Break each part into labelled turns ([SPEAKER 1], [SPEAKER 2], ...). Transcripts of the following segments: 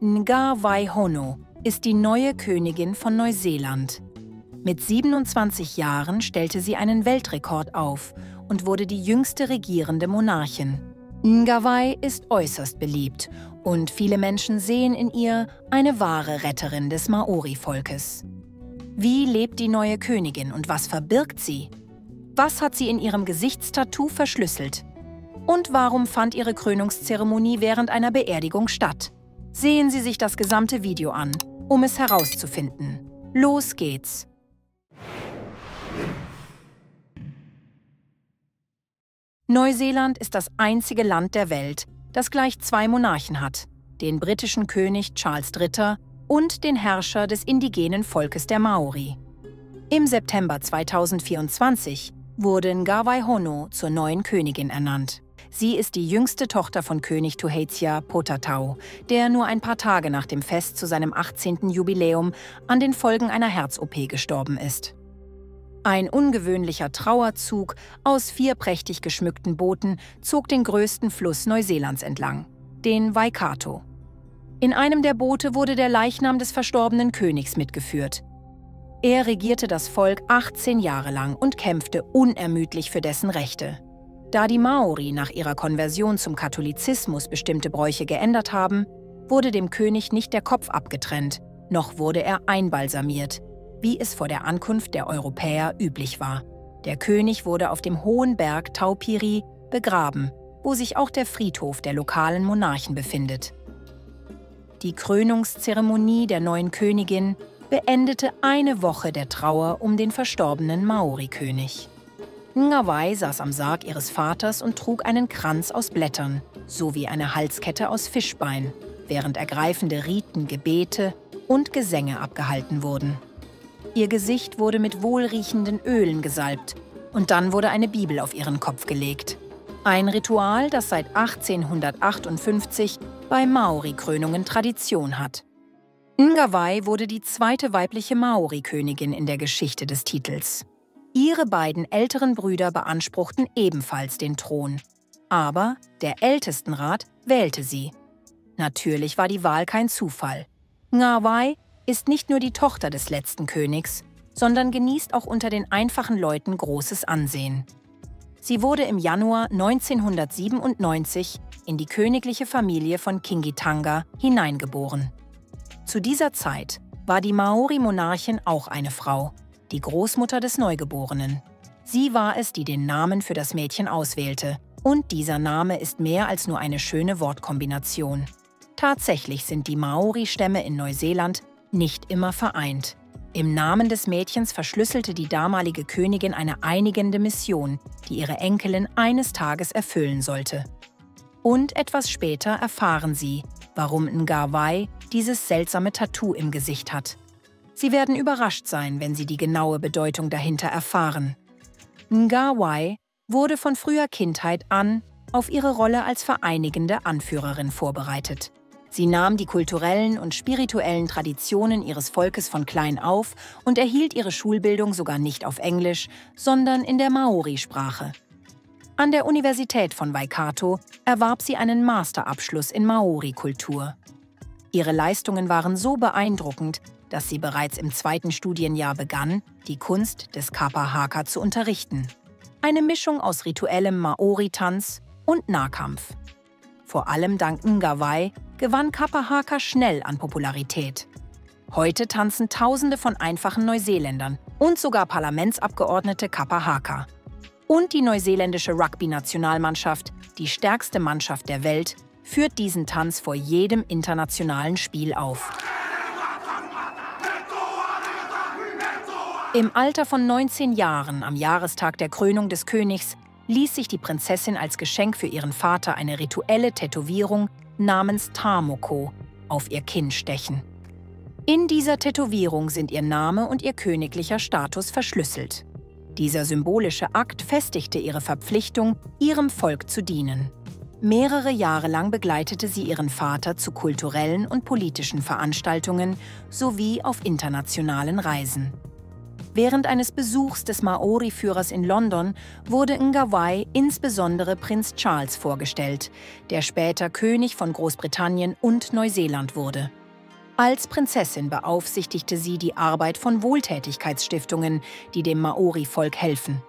[SPEAKER 1] Nga Waihono ist die neue Königin von Neuseeland. Mit 27 Jahren stellte sie einen Weltrekord auf und wurde die jüngste regierende Monarchin. Ngawai ist äußerst beliebt und viele Menschen sehen in ihr eine wahre Retterin des Maori-Volkes. Wie lebt die neue Königin und was verbirgt sie? Was hat sie in ihrem Gesichtstattoo verschlüsselt? Und warum fand ihre Krönungszeremonie während einer Beerdigung statt? Sehen Sie sich das gesamte Video an, um es herauszufinden. Los geht's! Neuseeland ist das einzige Land der Welt, das gleich zwei Monarchen hat, den britischen König Charles III. und den Herrscher des indigenen Volkes der Maori. Im September 2024 wurde Ngawai Hono zur neuen Königin ernannt. Sie ist die jüngste Tochter von König Tuhetia Potatau, der nur ein paar Tage nach dem Fest zu seinem 18. Jubiläum an den Folgen einer Herz-OP gestorben ist. Ein ungewöhnlicher Trauerzug aus vier prächtig geschmückten Booten zog den größten Fluss Neuseelands entlang, den Waikato. In einem der Boote wurde der Leichnam des verstorbenen Königs mitgeführt. Er regierte das Volk 18 Jahre lang und kämpfte unermüdlich für dessen Rechte. Da die Maori nach ihrer Konversion zum Katholizismus bestimmte Bräuche geändert haben, wurde dem König nicht der Kopf abgetrennt, noch wurde er einbalsamiert, wie es vor der Ankunft der Europäer üblich war. Der König wurde auf dem hohen Berg Taupiri begraben, wo sich auch der Friedhof der lokalen Monarchen befindet. Die Krönungszeremonie der neuen Königin beendete eine Woche der Trauer um den verstorbenen Maori-König. Ngawai saß am Sarg ihres Vaters und trug einen Kranz aus Blättern sowie eine Halskette aus Fischbein, während ergreifende Riten, Gebete und Gesänge abgehalten wurden. Ihr Gesicht wurde mit wohlriechenden Ölen gesalbt und dann wurde eine Bibel auf ihren Kopf gelegt. Ein Ritual, das seit 1858 bei Maori-Krönungen Tradition hat. Ngawai wurde die zweite weibliche Maori-Königin in der Geschichte des Titels. Ihre beiden älteren Brüder beanspruchten ebenfalls den Thron. Aber der Ältestenrat wählte sie. Natürlich war die Wahl kein Zufall. Ngawai ist nicht nur die Tochter des letzten Königs, sondern genießt auch unter den einfachen Leuten großes Ansehen. Sie wurde im Januar 1997 in die königliche Familie von Kingitanga hineingeboren. Zu dieser Zeit war die Maori-Monarchin auch eine Frau, die Großmutter des Neugeborenen. Sie war es, die den Namen für das Mädchen auswählte. Und dieser Name ist mehr als nur eine schöne Wortkombination. Tatsächlich sind die Maori-Stämme in Neuseeland nicht immer vereint. Im Namen des Mädchens verschlüsselte die damalige Königin eine einigende Mission, die ihre Enkelin eines Tages erfüllen sollte. Und etwas später erfahren sie, warum Ngawai dieses seltsame Tattoo im Gesicht hat. Sie werden überrascht sein, wenn sie die genaue Bedeutung dahinter erfahren. Ngawai wurde von früher Kindheit an auf ihre Rolle als vereinigende Anführerin vorbereitet. Sie nahm die kulturellen und spirituellen Traditionen ihres Volkes von klein auf und erhielt ihre Schulbildung sogar nicht auf Englisch, sondern in der Maori-Sprache. An der Universität von Waikato erwarb sie einen Masterabschluss in Maori-Kultur. Ihre Leistungen waren so beeindruckend, dass sie bereits im zweiten Studienjahr begann, die Kunst des Kapa Haka zu unterrichten. Eine Mischung aus rituellem Maori-Tanz und Nahkampf. Vor allem dank Ngawai gewann Kapahaka schnell an Popularität. Heute tanzen Tausende von einfachen Neuseeländern und sogar Parlamentsabgeordnete Kapahaka. Und die neuseeländische Rugby-Nationalmannschaft, die stärkste Mannschaft der Welt, führt diesen Tanz vor jedem internationalen Spiel auf. Im Alter von 19 Jahren, am Jahrestag der Krönung des Königs, ließ sich die Prinzessin als Geschenk für ihren Vater eine rituelle Tätowierung namens Tamoko auf ihr Kinn stechen. In dieser Tätowierung sind ihr Name und ihr königlicher Status verschlüsselt. Dieser symbolische Akt festigte ihre Verpflichtung, ihrem Volk zu dienen. Mehrere Jahre lang begleitete sie ihren Vater zu kulturellen und politischen Veranstaltungen sowie auf internationalen Reisen. Während eines Besuchs des Maori-Führers in London wurde Ngawai insbesondere Prinz Charles vorgestellt, der später König von Großbritannien und Neuseeland wurde. Als Prinzessin beaufsichtigte sie die Arbeit von Wohltätigkeitsstiftungen, die dem Maori-Volk helfen.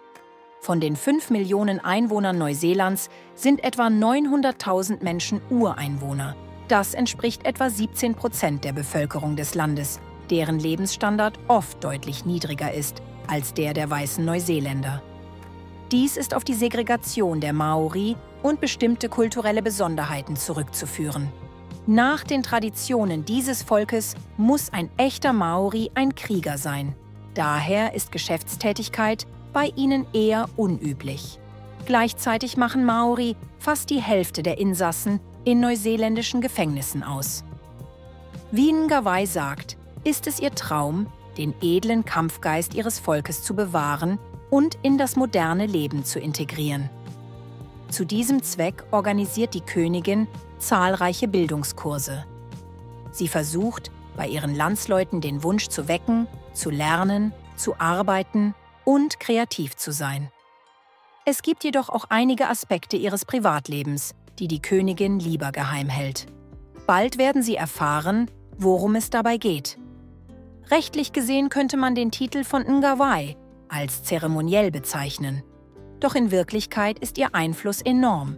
[SPEAKER 1] Von den 5 Millionen Einwohnern Neuseelands sind etwa 900.000 Menschen Ureinwohner. Das entspricht etwa 17 Prozent der Bevölkerung des Landes, deren Lebensstandard oft deutlich niedriger ist als der der weißen Neuseeländer. Dies ist auf die Segregation der Maori und bestimmte kulturelle Besonderheiten zurückzuführen. Nach den Traditionen dieses Volkes muss ein echter Maori ein Krieger sein. Daher ist Geschäftstätigkeit bei ihnen eher unüblich. Gleichzeitig machen Maori fast die Hälfte der Insassen in neuseeländischen Gefängnissen aus. Wie Ngawai sagt, ist es ihr Traum, den edlen Kampfgeist ihres Volkes zu bewahren und in das moderne Leben zu integrieren. Zu diesem Zweck organisiert die Königin zahlreiche Bildungskurse. Sie versucht, bei ihren Landsleuten den Wunsch zu wecken, zu lernen, zu arbeiten und kreativ zu sein. Es gibt jedoch auch einige Aspekte ihres Privatlebens, die die Königin lieber geheim hält. Bald werden sie erfahren, worum es dabei geht. Rechtlich gesehen könnte man den Titel von Ngawai als zeremoniell bezeichnen. Doch in Wirklichkeit ist ihr Einfluss enorm.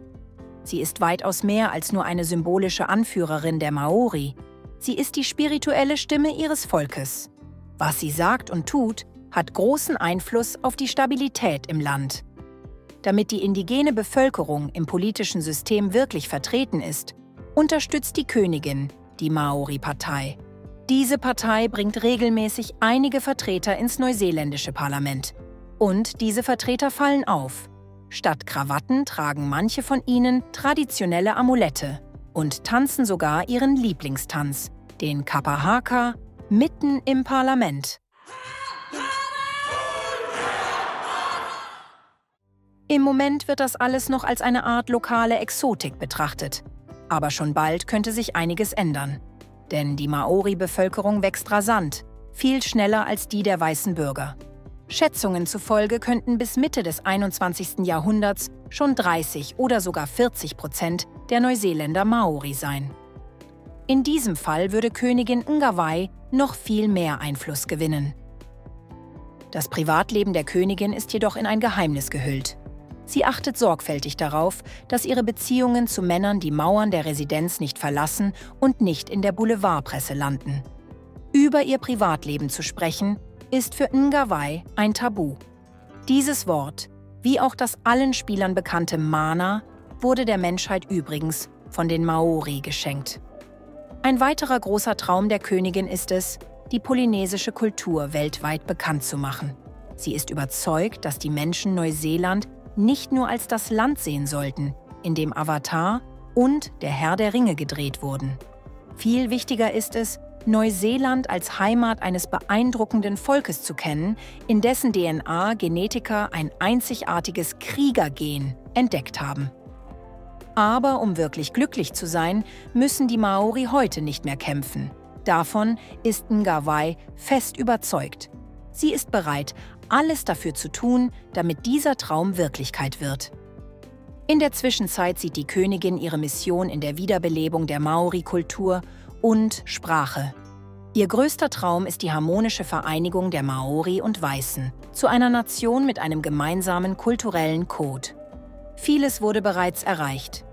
[SPEAKER 1] Sie ist weitaus mehr als nur eine symbolische Anführerin der Maori. Sie ist die spirituelle Stimme ihres Volkes. Was sie sagt und tut, hat großen Einfluss auf die Stabilität im Land. Damit die indigene Bevölkerung im politischen System wirklich vertreten ist, unterstützt die Königin die Maori-Partei. Diese Partei bringt regelmäßig einige Vertreter ins neuseeländische Parlament. Und diese Vertreter fallen auf. Statt Krawatten tragen manche von ihnen traditionelle Amulette und tanzen sogar ihren Lieblingstanz, den Kapahaka, mitten im Parlament. Im Moment wird das alles noch als eine Art lokale Exotik betrachtet. Aber schon bald könnte sich einiges ändern. Denn die Maori-Bevölkerung wächst rasant, viel schneller als die der weißen Bürger. Schätzungen zufolge könnten bis Mitte des 21. Jahrhunderts schon 30 oder sogar 40 Prozent der Neuseeländer Maori sein. In diesem Fall würde Königin Ngawai noch viel mehr Einfluss gewinnen. Das Privatleben der Königin ist jedoch in ein Geheimnis gehüllt. Sie achtet sorgfältig darauf, dass ihre Beziehungen zu Männern die Mauern der Residenz nicht verlassen und nicht in der Boulevardpresse landen. Über ihr Privatleben zu sprechen, ist für Ngawai ein Tabu. Dieses Wort, wie auch das allen Spielern bekannte Mana, wurde der Menschheit übrigens von den Maori geschenkt. Ein weiterer großer Traum der Königin ist es, die polynesische Kultur weltweit bekannt zu machen. Sie ist überzeugt, dass die Menschen Neuseeland nicht nur als das Land sehen sollten, in dem Avatar und der Herr der Ringe gedreht wurden. Viel wichtiger ist es, Neuseeland als Heimat eines beeindruckenden Volkes zu kennen, in dessen DNA Genetiker ein einzigartiges Kriegergen entdeckt haben. Aber um wirklich glücklich zu sein, müssen die Maori heute nicht mehr kämpfen. Davon ist Ngawai fest überzeugt. Sie ist bereit, alles dafür zu tun, damit dieser Traum Wirklichkeit wird. In der Zwischenzeit sieht die Königin ihre Mission in der Wiederbelebung der Maori-Kultur und Sprache. Ihr größter Traum ist die harmonische Vereinigung der Maori und Weißen zu einer Nation mit einem gemeinsamen kulturellen Code. Vieles wurde bereits erreicht.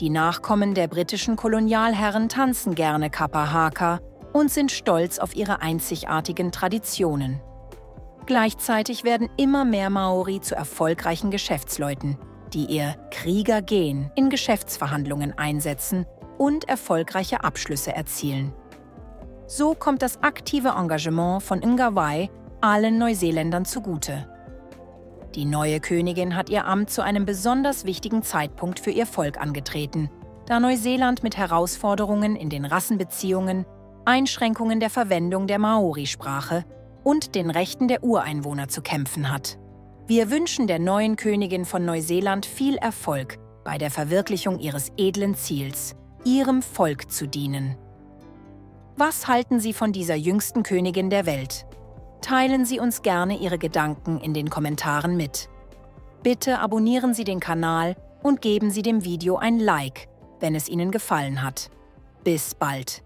[SPEAKER 1] Die Nachkommen der britischen Kolonialherren tanzen gerne Kappa und sind stolz auf ihre einzigartigen Traditionen. Gleichzeitig werden immer mehr Maori zu erfolgreichen Geschäftsleuten, die ihr Kriegergen in Geschäftsverhandlungen einsetzen und erfolgreiche Abschlüsse erzielen. So kommt das aktive Engagement von Ngawai allen Neuseeländern zugute. Die neue Königin hat ihr Amt zu einem besonders wichtigen Zeitpunkt für ihr Volk angetreten, da Neuseeland mit Herausforderungen in den Rassenbeziehungen, Einschränkungen der Verwendung der Maori-Sprache und den Rechten der Ureinwohner zu kämpfen hat. Wir wünschen der neuen Königin von Neuseeland viel Erfolg bei der Verwirklichung ihres edlen Ziels, ihrem Volk zu dienen. Was halten Sie von dieser jüngsten Königin der Welt? Teilen Sie uns gerne Ihre Gedanken in den Kommentaren mit. Bitte abonnieren Sie den Kanal und geben Sie dem Video ein Like, wenn es Ihnen gefallen hat. Bis bald!